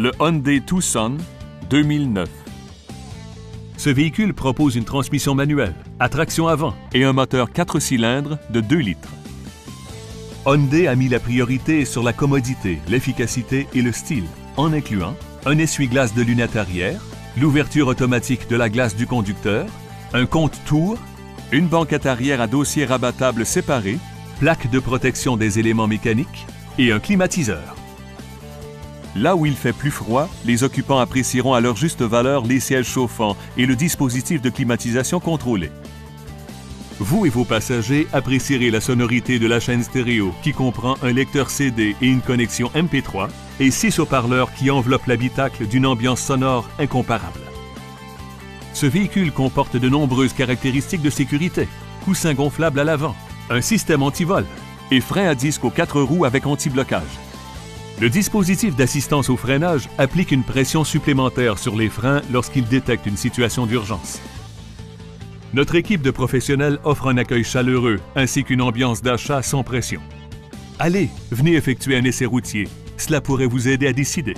le Hyundai Tucson 2009. Ce véhicule propose une transmission manuelle, à traction avant et un moteur 4 cylindres de 2 litres. Hyundai a mis la priorité sur la commodité, l'efficacité et le style, en incluant un essuie-glace de lunettes arrière, l'ouverture automatique de la glace du conducteur, un compte-tour, une banquette arrière à dossier rabattable séparé, plaque de protection des éléments mécaniques et un climatiseur. Là où il fait plus froid, les occupants apprécieront à leur juste valeur les sièges chauffants et le dispositif de climatisation contrôlé. Vous et vos passagers apprécierez la sonorité de la chaîne stéréo qui comprend un lecteur CD et une connexion MP3 et six haut-parleurs qui enveloppent l'habitacle d'une ambiance sonore incomparable. Ce véhicule comporte de nombreuses caractéristiques de sécurité. Coussin gonflable à l'avant, un système anti-vol et frein à disque aux quatre roues avec anti-blocage. Le dispositif d'assistance au freinage applique une pression supplémentaire sur les freins lorsqu'il détecte une situation d'urgence. Notre équipe de professionnels offre un accueil chaleureux ainsi qu'une ambiance d'achat sans pression. Allez, venez effectuer un essai routier. Cela pourrait vous aider à décider.